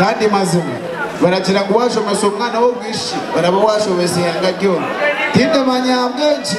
kandi mazima baragira ngo uwashomese umwana wo bwishi baraba washomese yanga ryona tindamanya bwinshi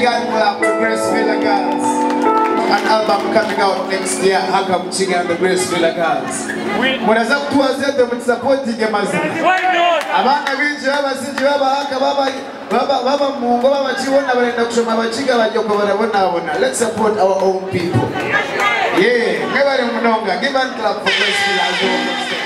Chigan Black, the Grace Villa Girls. An album coming out next year, Haka Mukiga, the Grace Villa Girls. Mwanaweza kutuwazete mtisapoti gemazi. Abana binji baba siji baba haka baba baba baba mungo baba chiwona balenda kushoma bachiga bajoko Let's support our own people. Yeah, ngabale munonga. Give hand clap for Grace